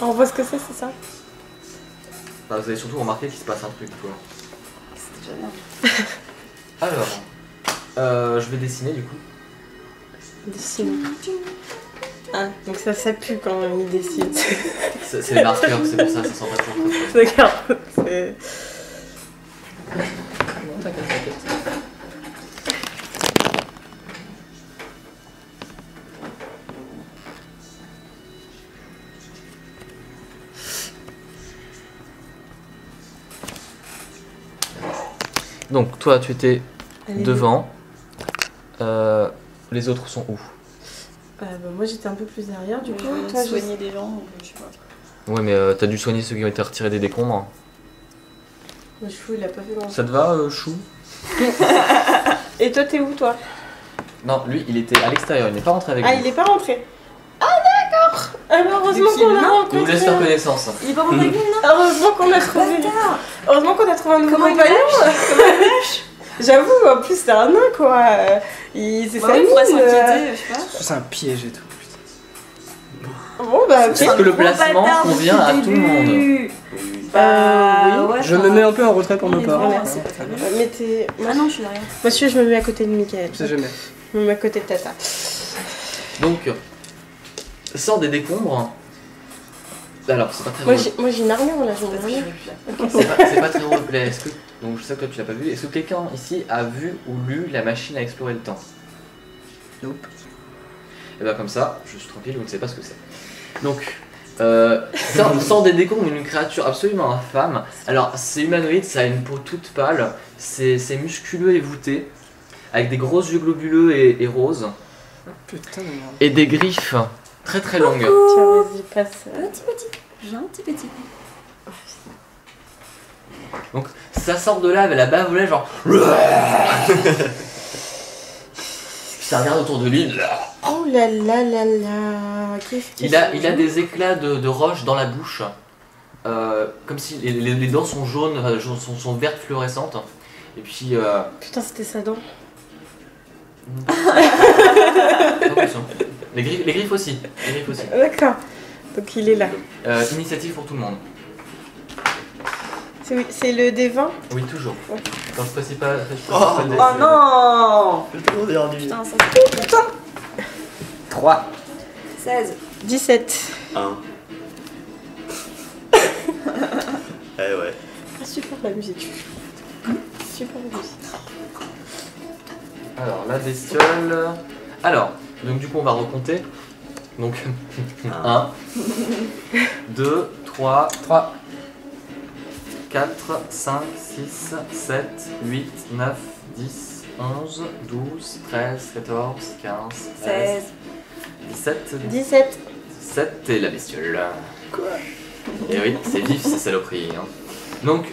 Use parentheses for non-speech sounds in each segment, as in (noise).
On voit ce que c'est, c'est ça Bah, vous avez surtout remarqué qu'il se passe un truc, quoi. C'est déjà bien. (laughs) Alors, euh, je vais dessiner du coup. Dessine. Ah, donc ça, ça pue quand il dessine. C'est les marqueurs, c'est pour ça, ça sent pas frais. (laughs) D'accord. C'est- Donc, toi, tu étais Allez, devant. Euh, les autres sont où Euh, bah, moi j'étais un peu plus derrière du coup. Toi, je- soigner des gens, donc je sais pas. Ouais, mais euh, t'as dû soigner ceux qui ont été retirés des décombres. Le chou il a pas fait grand Ça te va, euh, Chou (laughs) (laughs) Et toi t'es où toi? Non, lui, il était à l'extérieur, il n'est pas rentré avec Ah nous. il est pas rentré. Alors heureusement qu'on le a nain Il vous laisse rencontré. faire connaissance. Il est pas rentré avec nous, non Heureusement qu'on a trouvé. Heureusement qu'on a trouvé un nouveau Comment il compagnon. J'avoue, en plus c'est un nain quoi. Euh, Il c'est Bah sa oui, mine, euh. C'est un piège et tout. Bon bah ok. Est-ce que le placement convient à tout le monde. Bah, Bah oui. ouais. Je me mets un peu en retrait pour me bien. bien. Mais t'es. Ah non, je suis derrière. Monsieur, je me mets à côté de Michael. Je sais jamais. Je me mets à côté de Tata. Donc, sort des décombres. Alors, c'est pas très Moi j'ai moi, j'ai une armure là, j'ai une je armure. c'est pas, c'est pas très roleplay. Est-ce que donc je sais que toi tu l'as pas vu. Est-ce que quelqu'un ici a vu ou lu la machine à explorer le temps? Nope. Et bien comme ça, je suis tranquille, vous ne savez pas ce que c'est. Donc, euh, sort, (laughs) sort des décombres une créature absolument infâme. Alors, c'est humanoïde, ça a une peau toute pâle, c'est c'est musculeux et voûté, avec des gros yeux globuleux et, et roses, Putain de merde. et des griffes très très longues. Tiens, vas-y, passe. Petit petit. Gentil petit. Donc, ça sort de là la bave lait, genre. (laughs) ça regarde autour de lui. Oh là là là là. Il a, il a des éclats de, de roche dans la bouche, euh, comme si les, les- les dents sont jaunes, enfin, sont, sont- vertes fluorescentes. Et puis, euh, Putain, c'était sa dent. (laughs) les, griffes, les griffes aussi. Les griffes aussi. D'accord. Donc il est là. Euh, initiative pour tout le monde. C'est c'est le D20 Oui, toujours. Ouais. Quand je précise pas, je précise Oh, pas le dé, Oh non Le tour. Putain, ça 3. 16. 17. 1. eh ouais. Ah, super la musique. Super la musique. Alors, la bestiole. Alors, donc du coup, on va recompter. Donc, 1, 2, 3, 3. 4, 5, 6, 7, 8, 9, 10, 11, 12, 13, 14, 15, 16, 16. 17, 17. 17 et la bestiole. Quoi? Et oui, c'est vif ces saloperies. hein. Donc,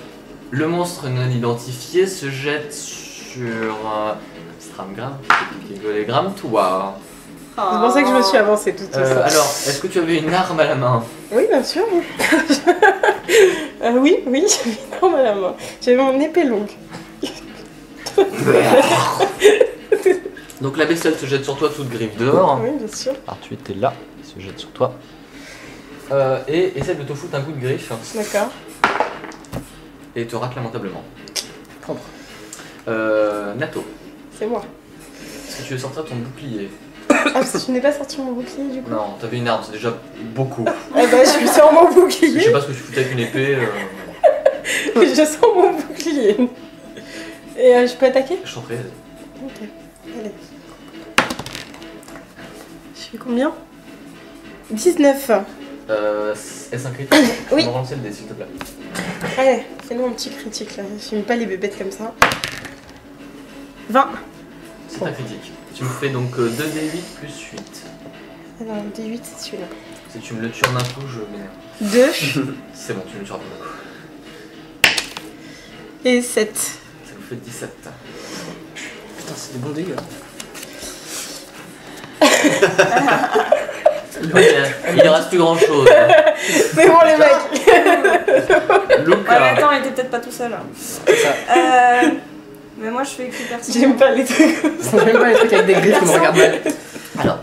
le monstre non identifié se jette sur euh, Stramgram, Gram toi. C'est pour ça que je me suis avancée tout Euh, ça. alors, est-ce que tu avais une arme à la main Oui, bien sûr. Euh, oui, oui, j'avais une arme à la main. J'avais mon épée longue. (laughs) Donc la bestiole se jette sur toi toute griffe dehors. Oui, bien sûr. Alors tu étais là, il se jette sur toi. Euh, et essaie de te foutre un coup de griffe D'accord. et te rate lamentablement. Propre. Euh, Nato, C'est moi. est-ce que tu veux sortir ton bouclier? Ah, parce que tu n'es pas sorti mon bouclier du coup Non, t'avais une arme, c'est déjà beaucoup. Ah (laughs) bah, je sors mon Je sais bouclier. pas ce que tu foutais avec une épée, euh, (laughs) je sors mon bouclier. Et euh, je peux attaquer? Je t'en prie. Ok. Allez. Je fais combien? 19. Euh, est-ce un critique? (coughs) Oui. On va relancer le dé s'il te plaît. Allez, fais-nous un petit critique là. J'aime pas les bébêtes comme ça. 20. C'est un critique. Tu me fais donc euh, 2d8 plus 8. Alors, le D8, c'est celui-là. Si tu me le tues en un coup, je m'énerve. 2 (laughs) C'est bon, tu me le tueras pas d'un coup. et 7. Ça vous fait 17. Putain, c'est des bons dégâts. (laughs) il ne reste plus grand chose. (laughs) C'est bon les mecs Ouais, mais attends, il était peut-être pas tout seul. hein. C'est ça. Euh. Mais moi, je fais écrit personne. J'aime pas les trucs comme ça. (laughs) J'aime pas les trucs avec des griffes qui me regardent mal. alors,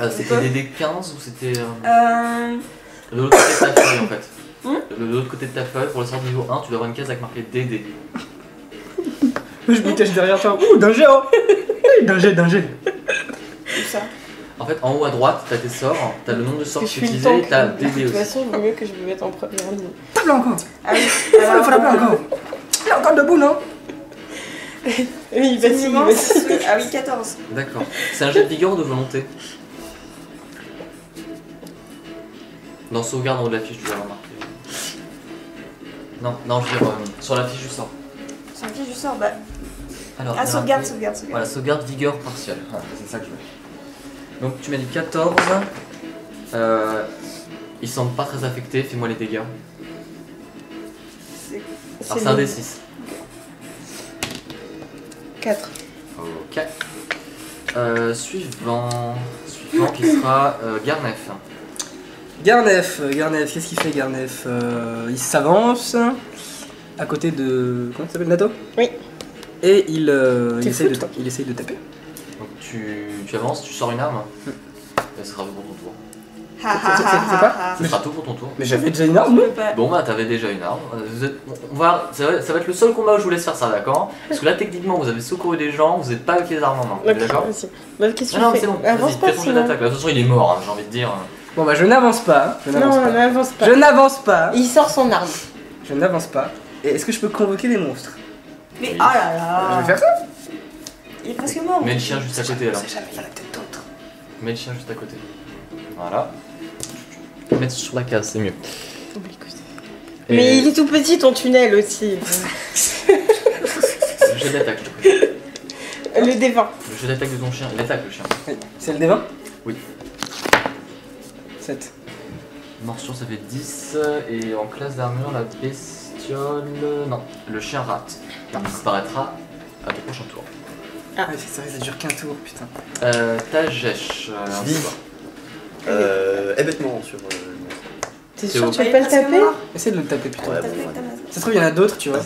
euh, c'était des D15 ou c'était. euh, Euh. De l'autre côté de ta feuille en fait. Hmm de l'autre côté de ta feuille, pour le sort niveau 1, tu dois avoir une case avec marqué DD. Je me cache derrière toi. Ouh, danger oh Danger, danger Tout ça? En fait, en haut à droite, t'as tes sorts, t'as le nombre de sorts Que tu suis le utilisés, tank. t'as De DD toute aussi. façon, il vaut mieux que je me mette en première ligne. Encore Ah oui. Faut frapper encore Il est encore debout, non? Oui, vas-y. ce- Ah oui, 14. D'accord. C'est un jet de vigueur ou de volonté Dans sauvegarde en haut de la fiche, tu dois l'avoir marqué. Non, non, je veux dire, euh, sur la fiche du sort. Sur qui je sors Bah. Alors, Ah, il sauvegarde, sauvegarde, sauvegarde. Voilà, sauvegarde vigueur partielle. Voilà, c'est ça que je veux. Donc tu m'as dit 14. Euh, ils semblent pas très affectés, fais-moi les dégâts. C'est- Alors c'est un D6. 4. Ok. Euh, suivant. Suivant qui sera euh, Garnef. Garnef, euh, Garnef, qu'est-ce qu'il fait Garnef Euh, Il s'avance à côté de. Comment ça s'appelle Nato? Oui. Et il, euh, il, T'es essaye fou, de, toi. il essaye de taper. Donc tu, tu avances, tu sors une arme. Hmm. Et ce sera pour ton tour. C'est- ha. Ce sera tout pour ton tour. Mais j'avais déjà une arme, non pas. Bon bah t'avais déjà une arme. Vous êtes, on va, ça, va, ça va être le seul combat où je vous laisse faire ça, d'accord? Parce que là techniquement vous avez secouru des gens, vous n'êtes pas avec les armes en main. D'accord? vas-y. Bah, qu'est-ce que Non, non, tu c'est bon. Avance Vas-y, pas fais ton jet sinon. d'attaque. là. De toute façon, il est mort, hein, j'ai envie de dire. Bon bah je n'avance pas. Je n'avance Non, pas. n'avance pas. Je n'avance pas. Il sort son arme. Je n'avance pas. Et est-ce que je peux convoquer les monstres? Mais oh là là. Je vais faire ça. Il est presque mort. Mets le chien juste à côté alors. On sait jamais, il y en a peut-être d'autres. Mets le chien juste à côté. Voilà. Mettre sur la case, c'est mieux. Et Mais il est tout petit ton tunnel aussi. Le jet d'attaque, je te. Le D20. Le jet d'attaque de ton chien, il attaque le chien. C'est le D20 Oui. 7. Morsure, ça fait 10. Et en classe d'armure, la bestiole. Non, le chien rate. Il disparaîtra à ton prochain tour. Ah, c'est vrai, ça dure qu'un tour, putain. Euh, ta gêche. euh. Euh, hébétement sur. Euh, T'es C'est sûr tu est pas le taper. Essaye de le taper. Ouais, main. Ça se trouve, il y en a d'autres, tu vois.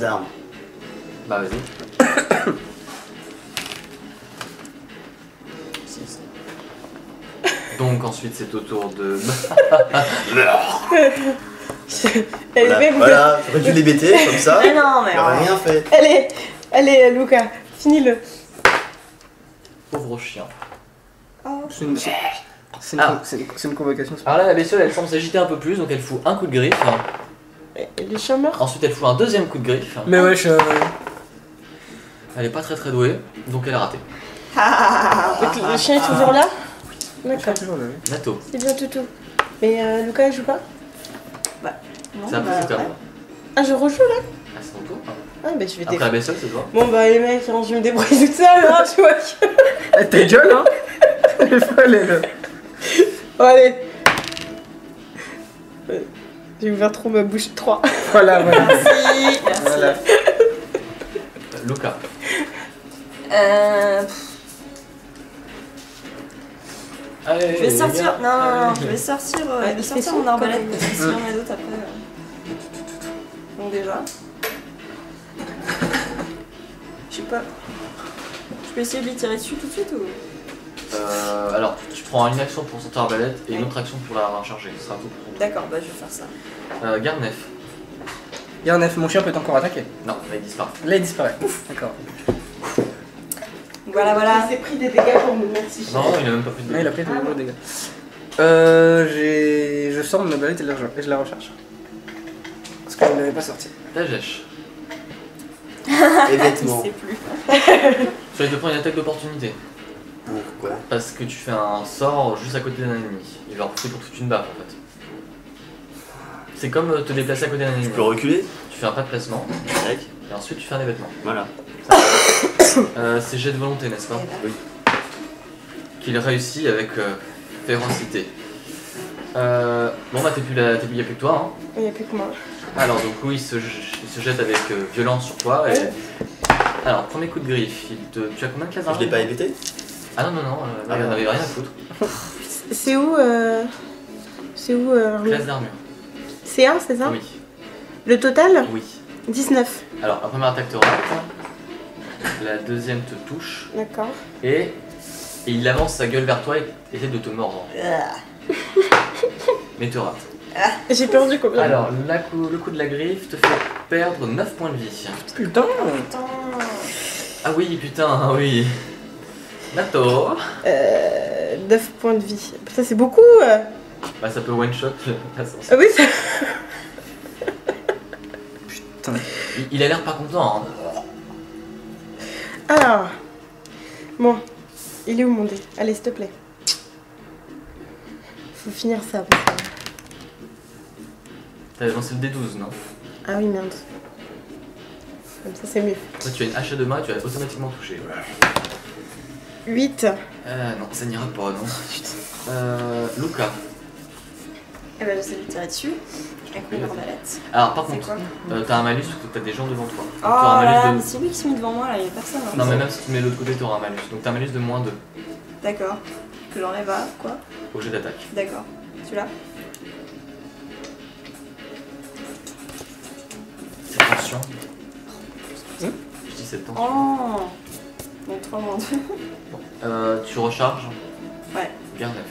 Bah vas-y. (coughs) Donc ensuite c'est au tour de... (laughs) (laughs) Elle est Voilà, même voilà, j'aurais dû les bêter comme ça. Mais non, mais. J'aurais rien fait. Allez, allez Luca, finis-le. Pauvre chien. Oh. C'est une, c'est- une, Ah. une- une convocation. Alors là la bestiole elle semble s'agiter un peu plus donc elle fout un coup de griffe. Et Le chien meurt Ensuite elle fout un deuxième coup de griffe. Mais wesh, euh, Elle est pas très très douée donc elle a raté. Donc le chien est toujours là je D'accord, toujours là, oui. Nato. c'est bien toutou. Mais euh, Luca, il joue pas? Non, C'est un peu bah, plus tard. ouais. Ah, je rejoue là? Ah c'est ton tour. Ah, bah je vais Après t'aider. la bestiole c'est toi. Bon, bah les mecs, hein, je me débrouille toute seule, hein, tu vois. que- Eh, ta gueule, hein (laughs) Elle est folle, elle. Bon, allez. J'ai ouvert trop ma bouche. 3. Voilà, voilà. Merci, merci. Voilà. Euh, Luca. Euh, Allez, je vais les sortir. Non, non, non, je vais sortir, euh, Ouais, je vais sortir son mon arbalète parce que s'il y en a d'autres après. euh, Bon, déjà. Je sais pas. Je peux essayer de lui tirer dessus tout de suite ou? Euh, alors tu prends une action pour sortir arbalète et une autre action pour la recharger. Ce sera tout pour ton tour. D'accord, bah je vais faire ça. Euh, Garnef. Yarnef, mon chien peut encore attaquer. Non, là il disparaît. Là, il disparaît. D'accord. Voilà, voilà. Il s'est pris des dégâts pour nous, merci. Non, il a même pas pris de Là, il dégâts. a pris de gros dégâts. Euh, j'ai... Je sors ma balette et, la- et je la recharge. Parce que je ne l'avais pas sortie. Ta gêche. Hébétement. (laughs) Je sais plus. Tu vas te prendre une attaque d'opportunité. Parce que tu fais un sort juste à côté d'un ennemi. Il va repousser pour toute une baffe en fait. C'est comme euh, te déplacer à côté d'un ennemi. Je peux reculer Tu fais un pas de placement et ensuite tu fais un événement. Voilà. (coughs) Euh, c'est jet de volonté, n'est-ce pas. Oui. Qu'il réussit avec euh, férocité. Euh, bon bah t'es plus là, t'es plus, y a plus que toi. Hein. Il n'y a plus que moi. Alors donc oui, il se, il se jette avec euh, violence sur toi. Et... Alors premier coup de griffe, il te... tu as combien de cases Je l'ai pas hébété Ah non non non, euh, Ah, il non. n'avait rien à foutre. (laughs) C'est où euh... C'est où euh... Classe d'armure. C'est 1, c'est ça Oui, Le total oui. 19. Alors la première attaque te rate, la deuxième te touche D'accord. et, et il avance sa gueule vers toi et essaie de te mordre. (laughs) Mais te rate. J'ai perdu combien Alors, la coup- le coup de la griffe te fait perdre 9 points de vie. Putain Putain. Ah oui, putain, ah oui. Nato. Euh, 9 points de vie. Putain, c'est beaucoup euh. Bah, ça peut one shot. (laughs) Ah oui, ça... Putain. Il, il a l'air pas content. hein. Alors... Bon. Il est où mon dé? Allez, s'il te plaît. Faut finir ça. parce que- T'avais lancé le D12, non? Ah oui, merde. Comme ça, c'est mieux. Toi, tu as une hache à deux mains tu vas automatiquement toucher. 8. Euh, non, ça n'ira pas, non. Euh, Luca. Eh ben, j'essaie de tirer dessus. Avec mon arbalète. Alors, par C'est contre, quoi euh, t'as un malus parce que t'as des gens devant toi. Donc, Oh t'auras un là là, malus mais de... c'est lui qui s'est mis devant moi là, il y a personne. hein. Non, mais même si tu mets de l'autre côté, t'auras un malus. Donc, t'as un malus de moins 2 D'accord. Que j'enlève à quoi au jet d'attaque. D'accord. Celui-là C'est tension. Hein Je dis c'est tension. Oh Mon 3 moins 2. Euh, tu recharges Ouais. Garde 9.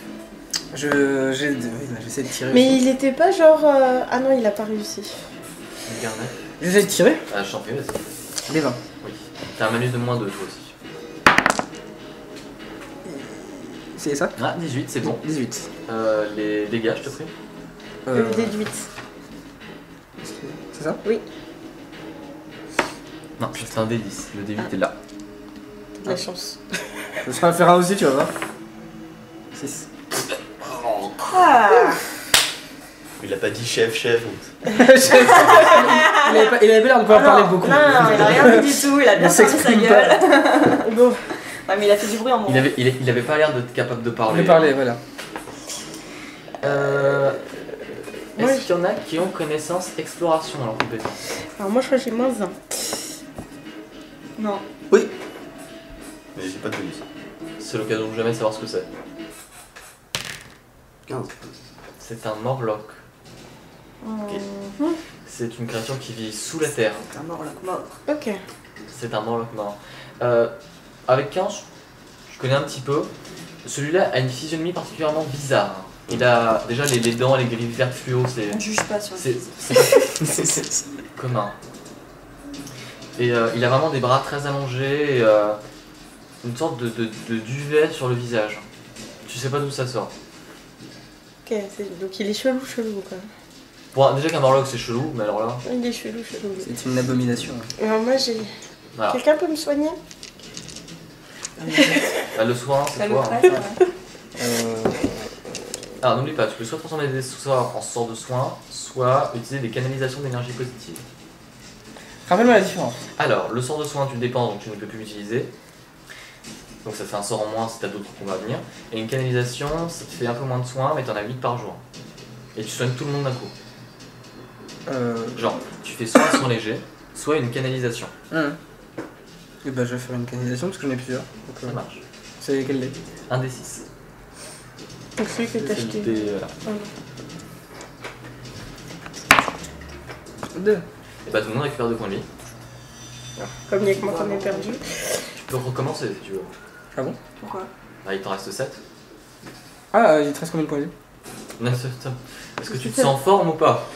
Je, j'ai, oui, bah, j'essaie de tirer. Mais aussi. il était pas genre... euh, Ah non, il a pas réussi. Garde 9. J'essaie de tirer. Ah, je t'en prie, vas-y. Les 20. Oui. T'as un malus de moins 2 toi aussi. C'est ça? Ah, 18, c'est bon. 18. Euh, les dégâts, je te prie. Euh, Le dé de 8. c'est ça? Non, c'est un D10. Le D8 est là. De la chance. Je vais en faire un aussi, tu vas voir. 6. Ah Il a pas dit chef, chef. il, avait pas, il avait pas l'air de pas Ah parler non, beaucoup. Non, non, il a rien dit du tout, il a bien fermé sa gueule. (laughs) Bon. Ouais, mais il a fait du bruit en moment. Il avait, il, il avait pas l'air d'être capable de parler. peut parler, voilà. Euh, Est-ce qu'il y en a qui ont connaissance exploration dans leur compétence Alors moi, je crois que j'ai moins 1. Non. Mais j'ai pas de bonus. C'est l'occasion de jamais savoir ce que c'est. 15. C'est un Morlock. Mhm. C'est une créature qui vit sous la terre. Un mort, là, mort. Ok. C'est un Morlock mort. Euh, avec 15, je connais un petit peu. Celui-là a une physionomie particulièrement bizarre. Il a déjà les, les dents, les griffes vertes fluo, c'est On ne juge pas sur c'est- le (laughs) c'est c'est commun. Et euh, il a vraiment des bras très allongés et euh, une sorte de, de- de duvet sur le visage. Tu sais pas d'où ça sort. Ok, c'est- donc il est chelou, chelou quoi. Bon, déjà qu'un Morlock c'est chelou, mais alors là, Il est chelou, chelou. C'est une abomination. Alors moi, j'ai... voilà. Quelqu'un peut me soigner? (laughs) Bah, le soin, Ça c'est toi. hein. ouais. Euh, Alors n'oublie pas, tu peux soit transformer des sorts en sorts de soins, soit utiliser des canalisations d'énergie positive. Rappelle-moi la différence. Alors, le sort de soin, tu le dépenses, donc tu ne peux plus l'utiliser. Donc ça te fait un sort en moins si t'as d'autres combats à venir. Et une canalisation, ça te fait un peu moins de soins, mais t'en as 8 par jour. Et tu soignes tout le monde d'un coup. Euh, Genre, tu fais soit un soin léger, soit une canalisation. hum. Et bah, je vais faire une canalisation parce que j'en ai plusieurs. Donc, Ça euh, marche. c'est quel dé Un des 6. Donc celui que t'as acheté. Pardon. Deux. Et bah tout le monde récupère 2 points de vie. Comme il y a que moi qu'on est perdu. Tu peux recommencer si tu veux. Ah bon Pourquoi Bah il t'en reste 7. Ah, il te reste combien de points de vie Est-ce que tu te sens en forme ou pas?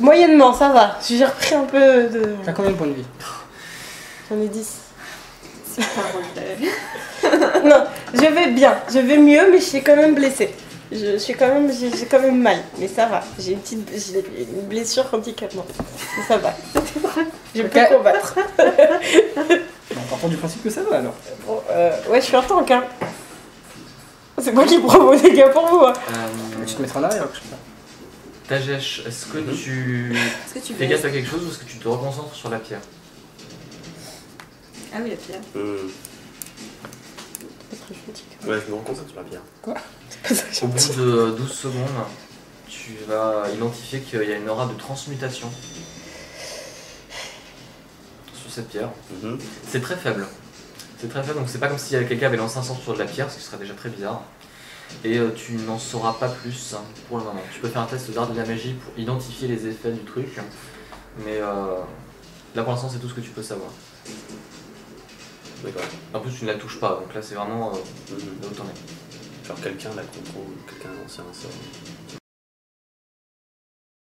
Moyennement, ça va. J'ai repris un peu de... T'as combien de points de vie? J'en ai 10. C'est pas. Non, je vais bien. Je vais mieux, mais je suis quand même blessée. Je, je suis quand même, j'ai quand même mal, mais ça va. J'ai une petite, j'ai une blessure handicapante, mais ça va. (laughs) Je peux combattre. (laughs) Bon, partons du principe que ça va alors. Bon, euh, ouais, je suis en tank. Hein. C'est moi qui prends vos dégâts pour vous. Hein. euh, Tu te mettras en arrière, je sais pas. Tajesh, est-ce que Mhm. tu Est-ce que tu fais veux gaffe à quelque chose ou est-ce que tu te reconcentres sur la pierre Ah oui, la pierre. C'est très gentil. Ouais, je me compte sur la pierre. C'est pas très Au bout de 12 secondes, tu vas identifier qu'il y a une aura de transmutation cette pierre. Mhm. C'est très faible. C'est très faible, donc c'est pas comme si quelqu'un avait lancé un sort sur de la pierre, ce qui serait déjà très bizarre. Et euh, tu n'en sauras pas plus hein, pour le moment. Tu peux faire un test d'art de la magie pour identifier les effets du truc, mais euh, là pour l'instant c'est tout ce que tu peux savoir. D'accord. En plus tu ne la touches pas, donc là c'est vraiment euh, Mhm. là où t'en es. Genre quelqu'un la contrôle, quelqu'un a lancé un sort.